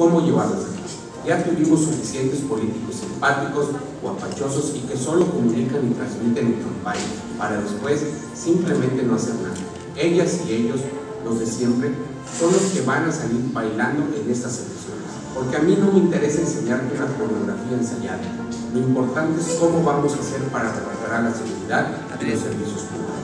cómo llevarlas a cabo. Ya tuvimos suficientes políticos simpáticos o apachosos y que solo comunican y transmiten en campaña para después simplemente no hacer nada. Ellas y ellos, los de siempre, son los que van a salir bailando en estas elecciones. Porque a mí no me interesa enseñarte una pornografía ensayada. Lo importante es cómo vamos a hacer para recuperar la seguridad y los servicios públicos.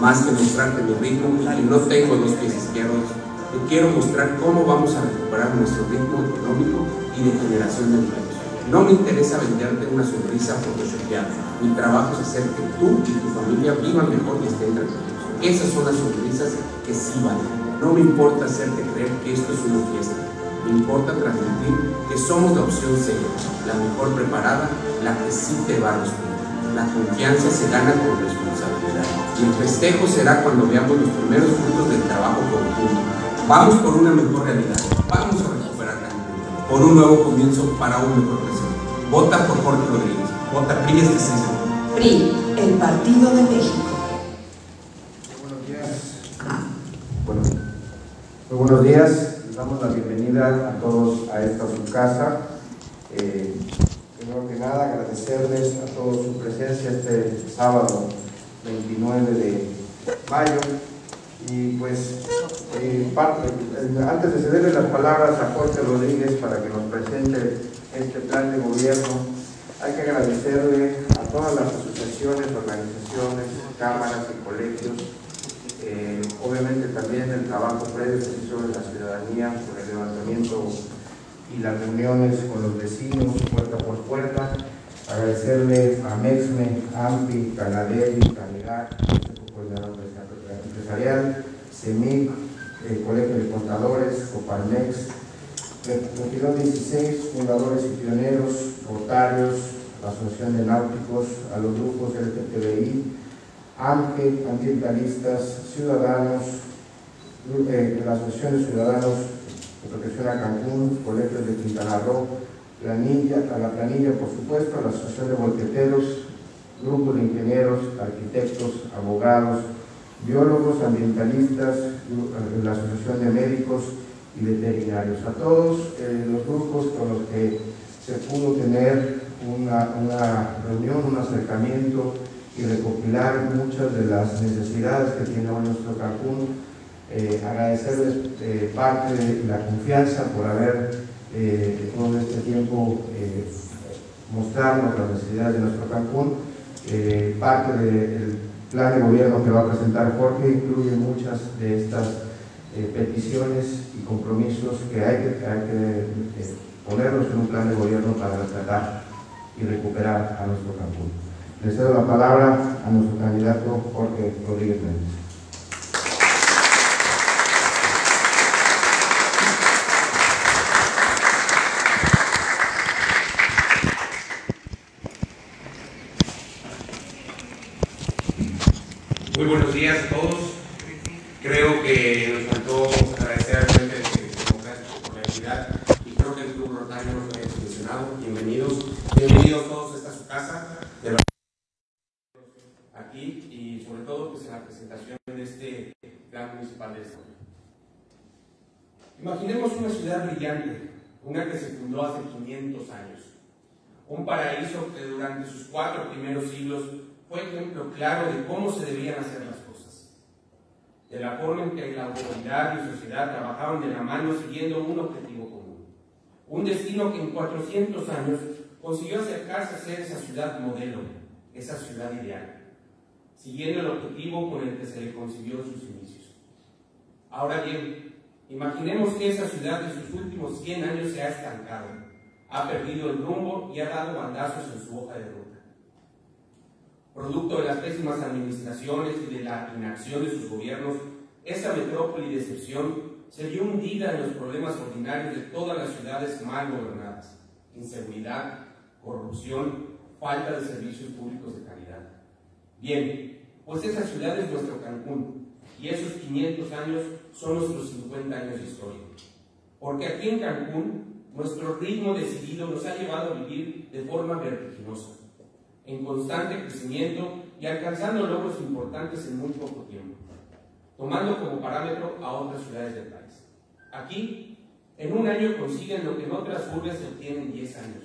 Más que mostrarte mi ritmo y no tengo dos pies izquierdos, te quiero mostrar cómo vamos a recuperar nuestro ritmo económico y de generación de empleos. No me interesa venderte una sonrisa photoshopeada. Mi trabajo es hacer que tú y tu familia vivan mejor y estén tranquilos. Esas son las sonrisas que sí valen. No me importa hacerte creer que esto es una fiesta. Me importa transmitir que somos la opción seria, la mejor preparada, la que sí te va a responder. La confianza se gana con responsabilidad. Y el festejo será cuando veamos los primeros frutos del trabajo conjunto. Vamos por una mejor realidad. Vamos a recuperar la por un nuevo comienzo para un mejor presente. Vota por Jorge Rodríguez. Vota PRI este 6 PRI, el Partido de México. Buenos días. Bueno, muy buenos días. Les damos la bienvenida a todos a esta su casa. Eh, primero que nada, agradecerles a todos su presencia este sábado 29 de mayo. Y pues, eh, eh, antes de cederle las palabras a Jorge Rodríguez para que nos presente este plan de gobierno, hay que agradecerle a todas las asociaciones, organizaciones, cámaras y colegios, eh, obviamente también el trabajo previo que de la ciudadanía por el levantamiento y las reuniones con los vecinos puerta por puerta, agradecerle a MEXME, AMPI, Canadeli, Canigac, Coordinador Empresarial, CEMIC, el Colegio de Contadores, Coparmex, 2216, fundadores y pioneros, rotarios, la Asociación de Náuticos, a los grupos LGTBI, AMPE, ambientalistas, ciudadanos, eh, la Asociación de Ciudadanos de Protección a Cancún, colegios de Quintana Roo, planilla, a la planilla, por supuesto, la Asociación de Volqueteros, grupos de ingenieros, arquitectos, abogados, biólogos, ambientalistas, la Asociación de Médicos y Veterinarios. A todos eh, los grupos con los que se pudo tener una, reunión, un acercamiento y recopilar muchas de las necesidades que tiene hoy nuestro Cancún. Eh, agradecerles eh, parte de la confianza por haber eh, todo este tiempo eh, mostrarnos las necesidades de nuestro Cancún. Eh, parte del plan de gobierno que va a presentar Jorge incluye muchas de estas peticiones y compromisos que hay que, hay que ponerlos en un plan de gobierno para rescatar y recuperar a nuestro Cancún. Le cedo la palabra a nuestro candidato Jorge Rodríguez Méndez. Muy buenos días a todos. Creo que nos faltó agradecer al Frente Democrático por la actividad y creo que el Club Rotario lo ha mencionado. Bienvenidos. Bienvenidos todos a esta su casa. De aquí y sobre todo pues, en la presentación de este plan municipal de desarrollo. Imaginemos una ciudad brillante, una que se fundó hace 500 años. Un paraíso que durante sus cuatro primeros siglos fue ejemplo claro de cómo se debían hacer las cosas, de la forma en que la autoridad y sociedad trabajaban de la mano siguiendo un objetivo común, un destino que en 400 años consiguió acercarse a ser esa ciudad modelo, esa ciudad ideal, siguiendo el objetivo con el que se le concibió en sus inicios. Ahora bien, imaginemos que esa ciudad en sus últimos 100 años se ha estancado, ha perdido el rumbo y ha dado bandazos en su hoja de ruta producto de las pésimas administraciones y de la inacción de sus gobiernos, esa metrópoli de excepción se vio hundida en los problemas ordinarios de todas las ciudades mal gobernadas, inseguridad, corrupción, falta de servicios públicos de calidad. Bien, pues esa ciudad es nuestro Cancún y esos 500 años son nuestros 50 años de historia. Porque aquí en Cancún, nuestro ritmo decidido nos ha llevado a vivir de forma vertiginosa en constante crecimiento y alcanzando logros importantes en muy poco tiempo, tomando como parámetro a otras ciudades del país. Aquí, En un año consiguen lo que en otras urbes se obtiene en 10 años.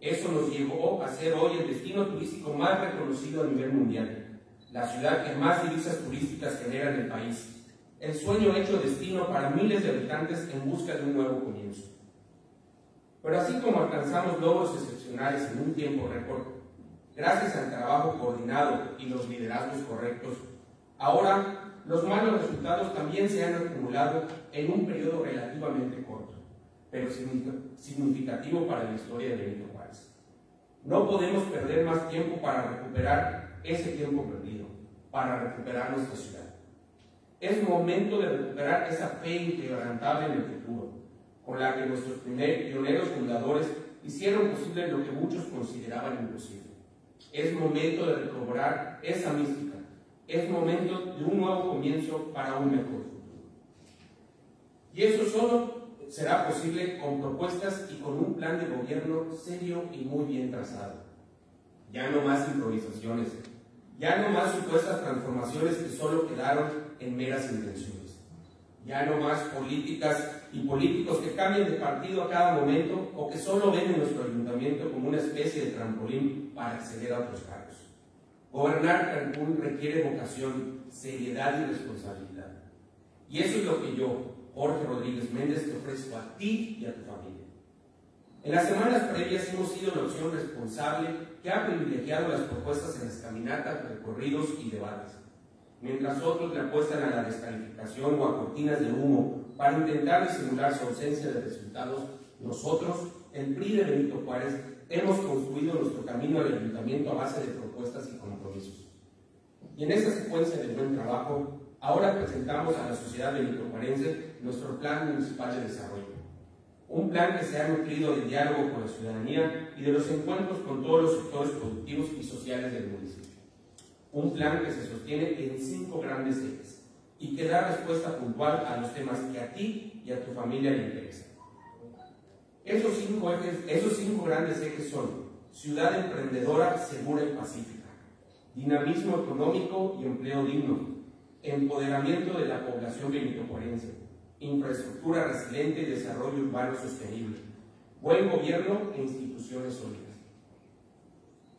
Eso nos llevó a ser hoy el destino turístico más reconocido a nivel mundial, la ciudad que más divisas turísticas genera en el país, el sueño hecho destino para miles de habitantes en busca de un nuevo comienzo. Pero así como alcanzamos logros excepcionales en un tiempo récord, gracias al trabajo coordinado y los liderazgos correctos, ahora los malos resultados también se han acumulado en un periodo relativamente corto, pero significativo para la historia de Benito Juárez. No podemos perder más tiempo para recuperar ese tiempo perdido, para recuperar nuestra ciudad. Es momento de recuperar esa fe inquebrantable en el futuro, con la que nuestros primeros pioneros fundadores hicieron posible lo que muchos consideraban imposible. Es momento de recobrar esa mística. Es momento de un nuevo comienzo para un mejor futuro. Y eso solo será posible con propuestas y con un plan de gobierno serio y muy bien trazado. Ya no más improvisaciones, ya no más supuestas transformaciones que solo quedaron en meras intenciones. Ya no más políticas y políticos que cambian de partido a cada momento o que solo ven en nuestro ayuntamiento como una especie de trampolín para acceder a otros cargos. Gobernar Cancún requiere vocación, seriedad y responsabilidad. Y eso es lo que yo, Jorge Rodríguez Méndez, te ofrezco a ti y a tu familia. En las semanas previas hemos sido la opción responsable que ha privilegiado las propuestas en las caminatas, recorridos y debates, mientras otros le apuestan a la descalificación o a cortinas de humo para intentar disimular su ausencia de resultados. Nosotros, el PRI de Benito Juárez, hemos construido nuestro camino al ayuntamiento a base de propuestas y compromisos. Y en esta secuencia de buen trabajo, ahora presentamos a la sociedad benitojuarense nuestro Plan Municipal de Desarrollo un plan que se ha nutrido de diálogo con la ciudadanía y de los encuentros con todos los sectores productivos y sociales del municipio. Un plan que se sostiene en cinco grandes ejes y que da respuesta puntual a los temas que a ti y a tu familia le interesan. Esos cinco, ejes, esos cinco grandes ejes son ciudad emprendedora, segura y pacífica, dinamismo económico y empleo digno, empoderamiento de la población benitojuarense, infraestructura resiliente y desarrollo urbano sostenible, buen gobierno e instituciones sólidas.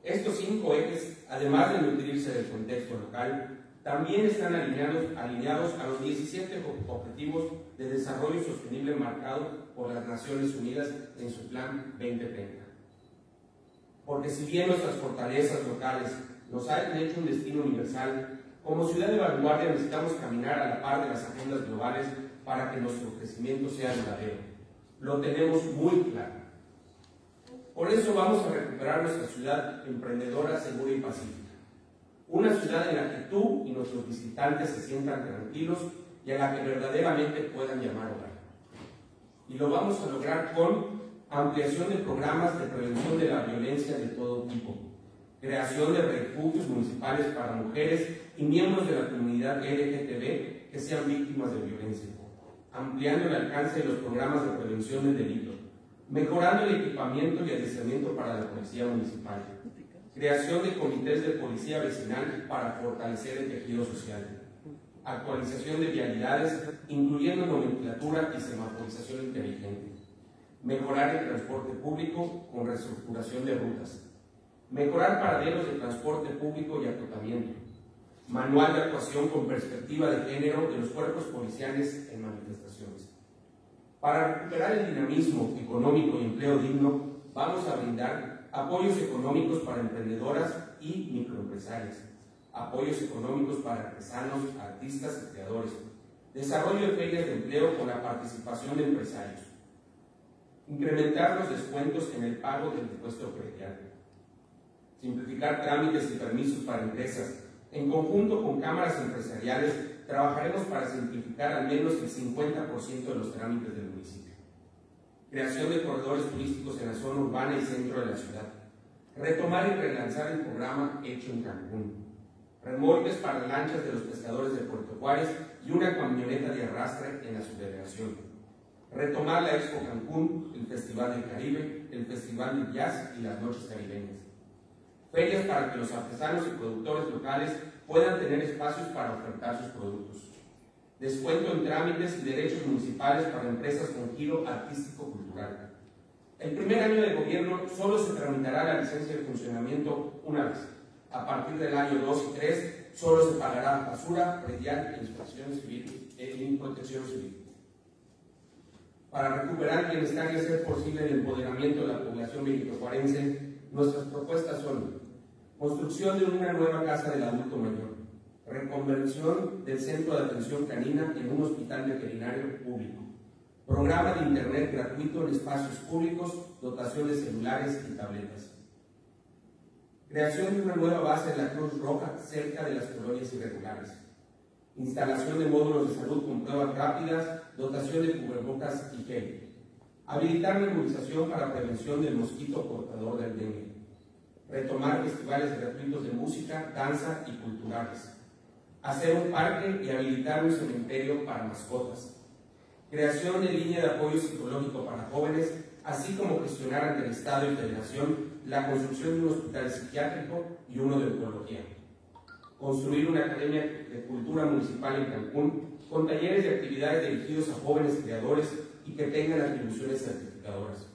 Estos cinco ejes, además de nutrirse del contexto local, también están alineados, alineados a los 17 objetivos de desarrollo sostenible marcados por las Naciones Unidas en su Plan 2030. Porque si bien nuestras fortalezas locales nos han hecho un destino universal, como ciudad de vanguardia necesitamos caminar a la par de las agendas globales para que nuestro crecimiento sea duradero. Lo tenemos muy claro. Por eso vamos a recuperar nuestra ciudad emprendedora, segura y pacífica. Una ciudad en la que tú y nuestros visitantes se sientan tranquilos y a la que verdaderamente puedan llamar hogar. Y lo vamos a lograr con ampliación de programas de prevención de la violencia de todo tipo, creación de refugios municipales para mujeres y miembros de la comunidad LGTB que sean víctimas de violencia ampliando el alcance de los programas de prevención del delito, mejorando el equipamiento y adiestramiento para la policía municipal, creación de comités de policía vecinal para fortalecer el tejido social, actualización de vialidades, incluyendo nomenclatura y semaforización inteligente, mejorar el transporte público con reestructuración de rutas, mejorar paraderos de transporte público y acotamiento, manual de actuación con perspectiva de género de los cuerpos policiales en manifestaciones. Para recuperar el dinamismo económico y empleo digno, vamos a brindar apoyos económicos para emprendedoras y microempresarias, apoyos económicos para artesanos, artistas y creadores, desarrollo de ferias de empleo con la participación de empresarios, incrementar los descuentos en el pago del impuesto predial, simplificar trámites y permisos para empresas, en conjunto con cámaras empresariales, trabajaremos para simplificar al menos el 50% de los trámites del municipio. Creación de corredores turísticos en la zona urbana y centro de la ciudad. Retomar y relanzar el programa hecho en Cancún. Remolques para lanchas de los pescadores de Puerto Juárez y una camioneta de arrastre en la subdelegación. Retomar la Expo Cancún, el Festival del Caribe, el Festival de Jazz y las Noches Caribeñas ferias para que los artesanos y productores locales puedan tener espacios para ofertar sus productos. Descuento en trámites y derechos municipales para empresas con giro artístico-cultural. El primer año de gobierno solo se tramitará la licencia de funcionamiento una vez. A partir del año 2 y 3 solo se pagará basura, predial e inspección civil, e protección civil. Para recuperar bienestar y hacer posible el empoderamiento de la población benitojuarense, nuestras propuestas son construcción de una nueva casa del adulto mayor, reconversión del centro de atención canina en un hospital veterinario público, programa de internet gratuito en espacios públicos, dotación de celulares y tabletas, creación de una nueva base de la Cruz Roja cerca de las colonias irregulares, instalación de módulos de salud con pruebas rápidas, dotación de cubrebocas y gel, habilitar la inmunización para prevención del mosquito portador del dengue, retomar festivales gratuitos de música, danza y culturales, hacer un parque y habilitar un cementerio para mascotas, creación de línea de apoyo psicológico para jóvenes, así como gestionar ante el Estado y Federación la construcción de un hospital psiquiátrico y uno de oncología construir una academia de cultura municipal en Cancún con talleres y actividades dirigidos a jóvenes creadores y que tengan atribuciones certificadoras.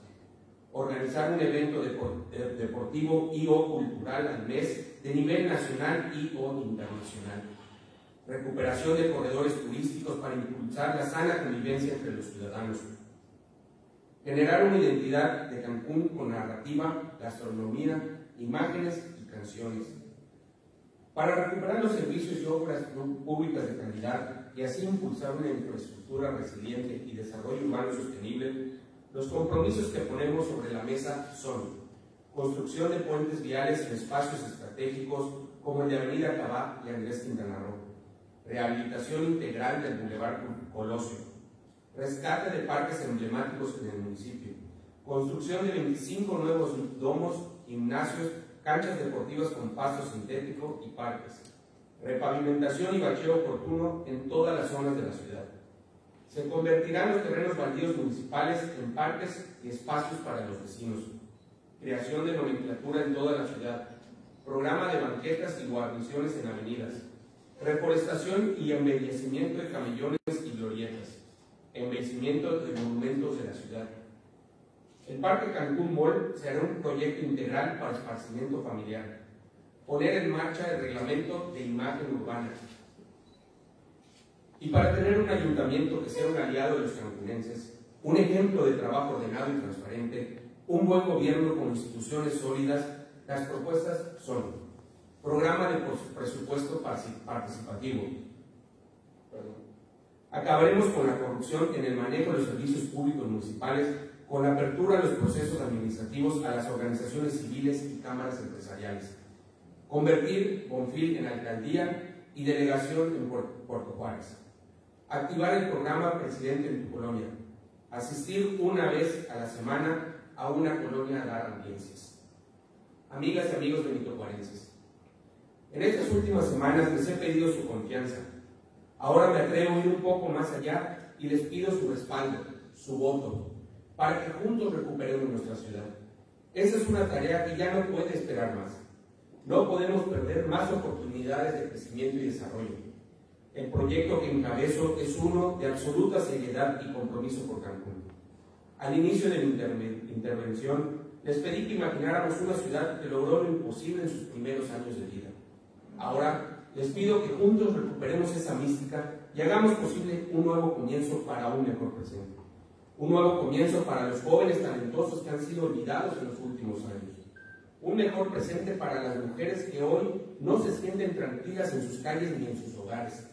Organizar un evento deportivo y o cultural al mes de nivel nacional y o internacional. Recuperación de corredores turísticos para impulsar la sana convivencia entre los ciudadanos. Generar una identidad de Cancún con narrativa, gastronomía, imágenes y canciones para recuperar los servicios y obras públicas de calidad y así impulsar una infraestructura resiliente y desarrollo humano sostenible, los compromisos que ponemos sobre la mesa son construcción de puentes viales en espacios estratégicos como el de Avenida Cabá y Andrés Quintana rehabilitación integral del Boulevard Colosio, rescate de parques emblemáticos en el municipio, construcción de 25 nuevos domos, gimnasios canchas deportivas con pasto sintético y parques, repavimentación y bacheo oportuno en todas las zonas de la ciudad. Se convertirán los terrenos baldíos municipales en parques y espacios para los vecinos. Creación de nomenclatura en toda la ciudad. Programa de banquetas y guarniciones en avenidas. Reforestación y embellecimiento de camellones y glorietas. Embellecimiento de monumentos de la ciudad el Parque Cancún Mall será un proyecto integral para esparcimiento familiar. Poner en marcha el reglamento de imagen urbana. Y para tener un ayuntamiento que sea un aliado de los cancunenses, un ejemplo de trabajo ordenado y transparente, un buen gobierno con instituciones sólidas, las propuestas son programa de presupuesto participativo. Acabaremos con la corrupción en el manejo de los servicios públicos municipales con la apertura de los procesos administrativos a las organizaciones civiles y cámaras empresariales. Convertir Bonfil en alcaldía y delegación en Puerto Juárez. Activar el programa Presidente en tu colonia. Asistir una vez a la semana a una colonia a dar audiencias. Amigas y amigos benitojuarenses, en estas últimas semanas les he pedido su confianza. Ahora me atrevo a ir un poco más allá y les pido su respaldo, su voto, para que juntos recuperemos nuestra ciudad. Esa es una tarea que ya no puede esperar más. No podemos perder más oportunidades de crecimiento y desarrollo. El proyecto que encabezo es uno de absoluta seriedad y compromiso por Cancún. Al inicio de mi intervención, les pedí que imagináramos una ciudad que logró lo imposible en sus primeros años de vida. Ahora, les pido que juntos recuperemos esa mística y hagamos posible un nuevo comienzo para un mejor presente. Un nuevo comienzo para los jóvenes talentosos que han sido olvidados en los últimos años, un mejor presente para las mujeres que hoy no se sienten tranquilas en sus calles ni en sus hogares,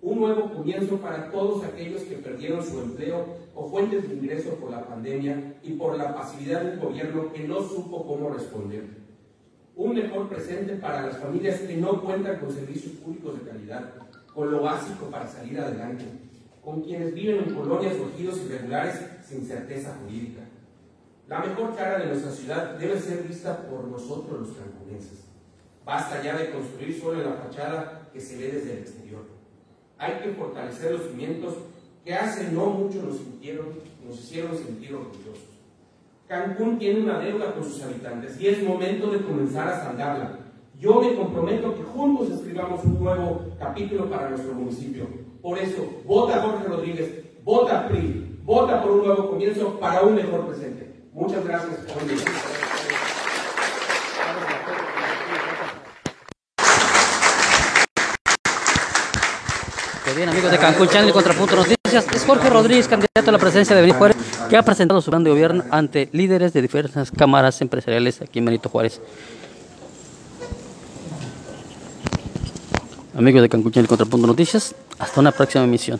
un nuevo comienzo para todos aquellos que perdieron su empleo o fuentes de ingreso por la pandemia y por la pasividad de un gobierno que no supo cómo responder. Un mejor presente para las familias que no cuentan con servicios públicos de calidad, con lo básico para salir adelante con quienes viven en colonias o ejidos irregulares sin certeza jurídica. La mejor cara de nuestra ciudad debe ser vista por nosotros los cancunenses. Basta ya de construir solo la fachada que se ve desde el exterior. Hay que fortalecer los cimientos que hace no mucho nos, sintieron, nos hicieron sentir orgullosos. Cancún tiene una deuda con sus habitantes y es momento de comenzar a saldarla. Yo me comprometo que juntos escribamos un nuevo capítulo para nuestro municipio Por eso, vota Jorge Rodríguez, vota PRI, vota por un nuevo comienzo para un mejor presente. Muchas gracias. bien, amigos de Cancún Channel Contrapunto Es Jorge Rodríguez, candidato a la presidencia de Benito Juárez, que ha presentado su plan de gobierno ante líderes de diversas cámaras empresariales aquí en Benito Juárez. Amigos de Cancún y Contrapunto Noticias, hasta una próxima emisión.